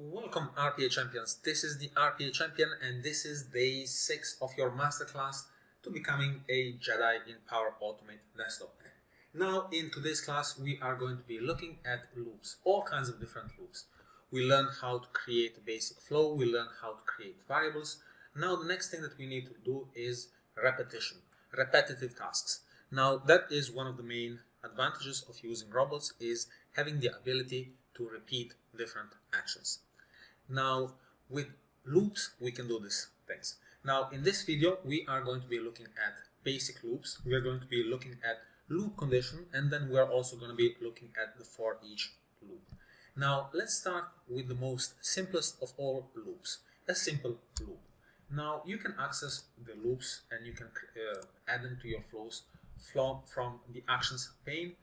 Welcome RPA champions. This is the RPA champion and this is day 6 of your masterclass to becoming a Jedi in Power Automate desktop. Now in today's class we are going to be looking at loops, all kinds of different loops. We learn how to create a basic flow, we learn how to create variables. Now the next thing that we need to do is repetition, repetitive tasks. Now that is one of the main advantages of using robots is having the ability to repeat different actions. Now with loops we can do these things. Now in this video we are going to be looking at basic loops, we are going to be looking at loop condition and then we are also going to be looking at the for each loop. Now let's start with the most simplest of all loops, a simple loop. Now you can access the loops and you can uh, add them to your flows from, from the actions pane.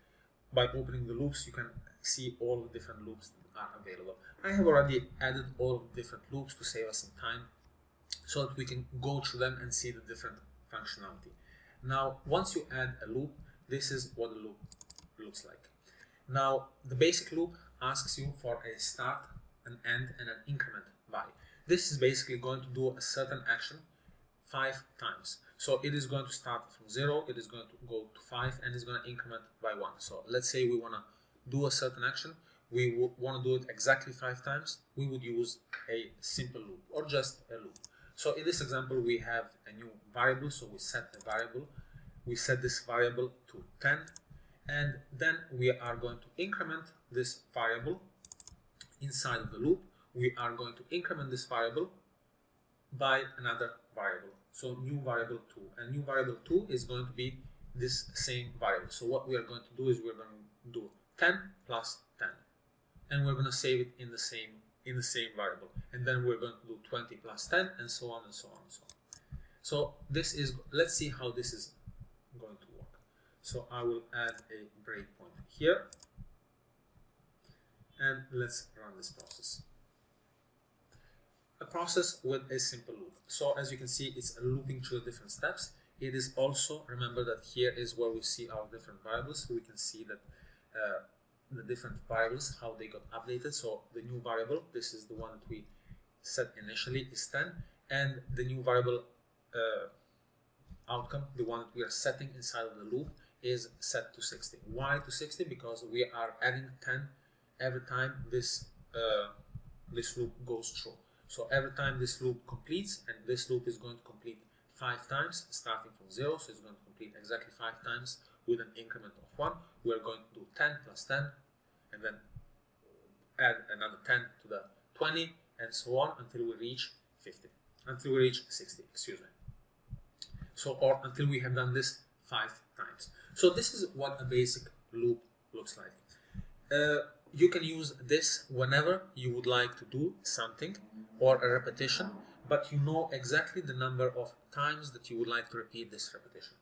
By opening the loops you can see all the different loops that are available. I have already added all the different loops to save us some time so that we can go through them and see the different functionality. Now once you add a loop this is what the loop looks like. Now the basic loop asks you for a start, an end and an increment by. This is basically going to do a certain action five times. So it is going to start from zero, it is going to go to five and it's going to increment by one. So let's say we want to do a certain action, we want to do it exactly five times, we would use a simple loop or just a loop. So in this example, we have a new variable. So we set a variable, we set this variable to 10 and then we are going to increment this variable inside the loop. We are going to increment this variable by another variable. So new variable 2 and new variable 2 is going to be this same variable. So what we are going to do is we're going to do 10 plus 10 and we're going to save it in the same in the same variable and then we're going to do 20 plus 10 and so on and so on and so on. So this is let's see how this is going to work. So I will add a breakpoint here and let's run this process. A process with a simple loop. So as you can see, it's looping through the different steps. It is also, remember that here is where we see our different variables. We can see that uh, the different variables, how they got updated. So the new variable, this is the one that we set initially is 10 and the new variable uh, outcome, the one that we are setting inside of the loop is set to 60. Why to 60? Because we are adding 10 every time this uh, this loop goes through. So every time this loop completes, and this loop is going to complete five times, starting from zero, so it's going to complete exactly five times with an increment of one. We are going to do 10 plus 10, and then add another 10 to the 20, and so on until we reach 50, until we reach 60, excuse me. So, or until we have done this five times. So this is what a basic loop looks like. Uh, you can use this whenever you would like to do something or a repetition, but you know exactly the number of times that you would like to repeat this repetition.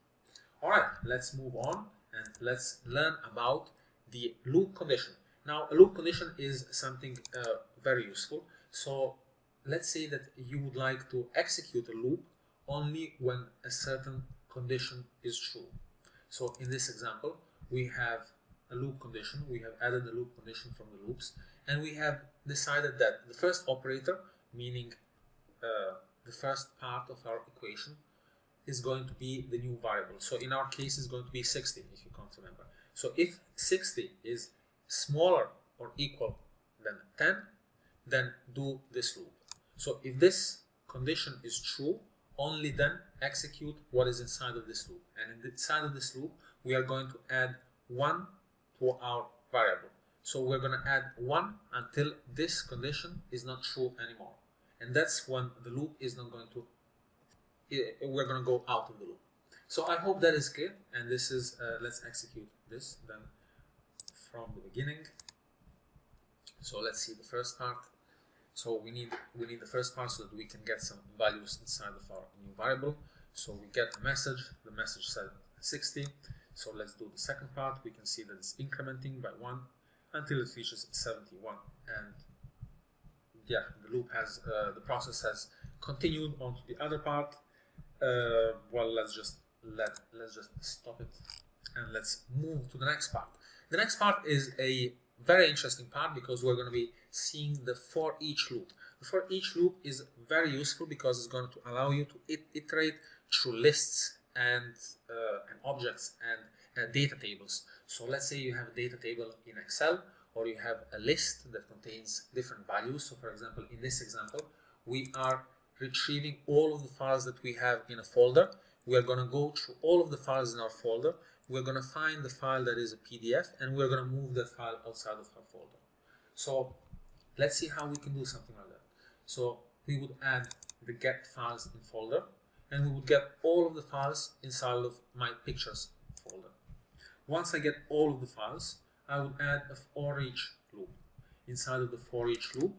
Alright, let's move on and let's learn about the loop condition. Now, a loop condition is something uh, very useful. So, let's say that you would like to execute a loop only when a certain condition is true. So, in this example, we have a loop condition. We have added a loop condition from the loops, and we have decided that the first operator, meaning uh, the first part of our equation, is going to be the new variable. So in our case, it's going to be 60, if you can't remember. So if 60 is smaller or equal than 10, then do this loop. So if this condition is true, only then execute what is inside of this loop. And inside of this loop, we are going to add 1 to our variable. So we're going to add 1 until this condition is not true anymore. And that's when the loop is not going to, we're going to go out of the loop. So I hope that is clear. And this is, uh, let's execute this then from the beginning. So let's see the first part. So we need we need the first part so that we can get some values inside of our new variable. So we get the message. The message said 60. So let's do the second part. We can see that it's incrementing by one until it reaches 71. And yeah, the loop has uh, the process has continued on to the other part. Uh, well, let's just let let's just stop it and let's move to the next part. The next part is a very interesting part because we're going to be seeing the for each loop. The for each loop is very useful because it's going to allow you to iterate through lists and, uh, and objects and uh, data tables. So let's say you have a data table in Excel or you have a list that contains different values. So for example, in this example, we are retrieving all of the files that we have in a folder. We are going to go through all of the files in our folder. We're going to find the file that is a PDF and we're going to move that file outside of our folder. So let's see how we can do something like that. So we would add the get files in folder and we would get all of the files inside of my pictures folder. Once I get all of the files, I would add a for each loop. Inside of the for each loop,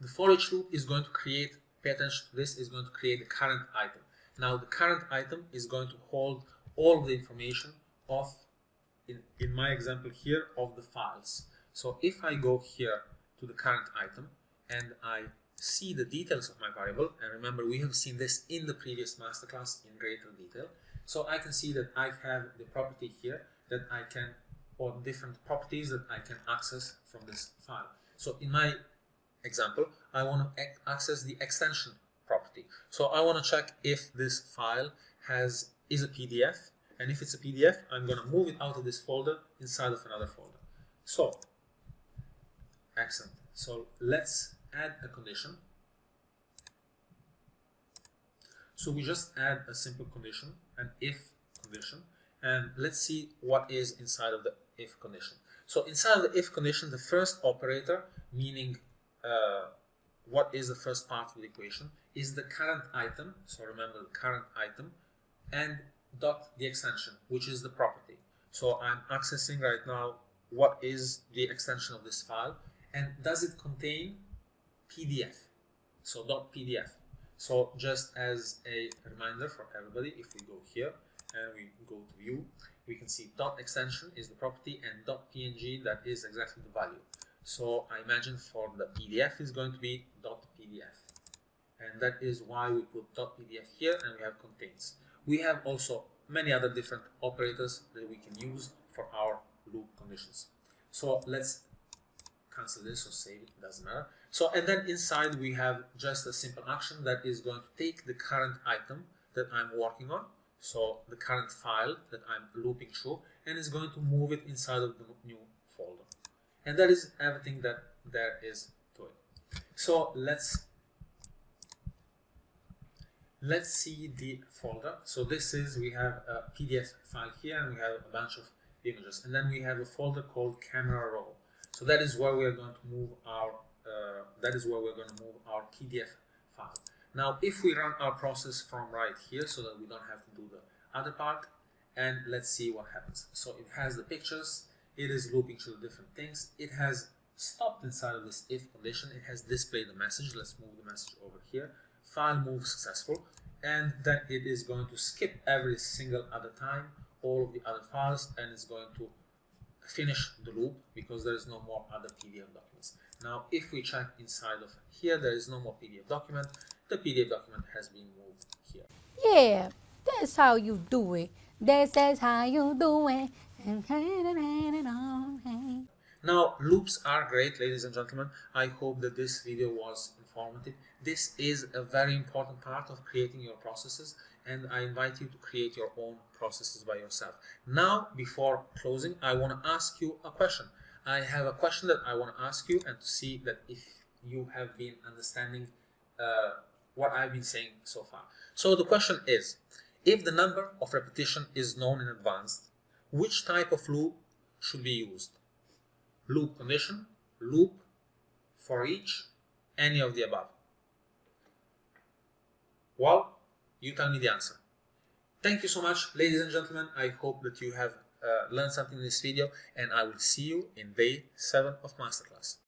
the for each loop is going to create, to this, is going to create the current item. Now the current item is going to hold all the information of, in, in my example here, of the files. So if I go here to the current item and I see the details of my variable, and remember we have seen this in the previous masterclass in greater detail, so I can see that I have the property here that I can, or different properties that I can access from this file. So in my example, I want to access the extension property. So I want to check if this file has is a PDF, and if it's a PDF, I'm going to move it out of this folder inside of another folder. So, excellent. So let's add a condition. So we just add a simple condition, an if condition, and let's see what is inside of the if condition. So inside of the if condition, the first operator, meaning uh, what is the first part of the equation, is the current item. So remember the current item, and dot the extension, which is the property. So I'm accessing right now what is the extension of this file, and does it contain PDF? So dot PDF. So just as a reminder for everybody, if we go here and we go to view, we can see dot extension is the property and dot png that is exactly the value. So I imagine for the PDF is going to be dot .pdf. And that is why we put dot .pdf here and we have contains. We have also many other different operators that we can use for our loop conditions. So let's cancel this or save it, doesn't matter. So, and then inside we have just a simple action that is going to take the current item that I'm working on, so the current file that I'm looping through, and is going to move it inside of the new folder. And that is everything that there is to it. So let's let's see the folder. So this is, we have a PDF file here and we have a bunch of images. And then we have a folder called camera roll. So that is where we are going to move our, that is where we're going to move our PDF file. Now, if we run our process from right here so that we don't have to do the other part, and let's see what happens. So it has the pictures, it is looping through the different things, it has stopped inside of this if condition, it has displayed the message, let's move the message over here, file move successful, and then it is going to skip every single other time all of the other files and it's going to finish the loop because there is no more other PDF documents. Now, if we check inside of here, there is no more PDF document. The PDF document has been moved here. Yeah, that's how you do it. That's, that's how you do it. Now, loops are great, ladies and gentlemen. I hope that this video was informative. This is a very important part of creating your processes and I invite you to create your own processes by yourself. Now, before closing, I want to ask you a question. I have a question that I want to ask you and to see that if you have been understanding uh, what I've been saying so far. So the question is, if the number of repetition is known in advance, which type of loop should be used? Loop condition, loop, for each, any of the above. Well, you tell me the answer. Thank you so much, ladies and gentlemen. I hope that you have uh, learned something in this video, and I will see you in day 7 of Masterclass.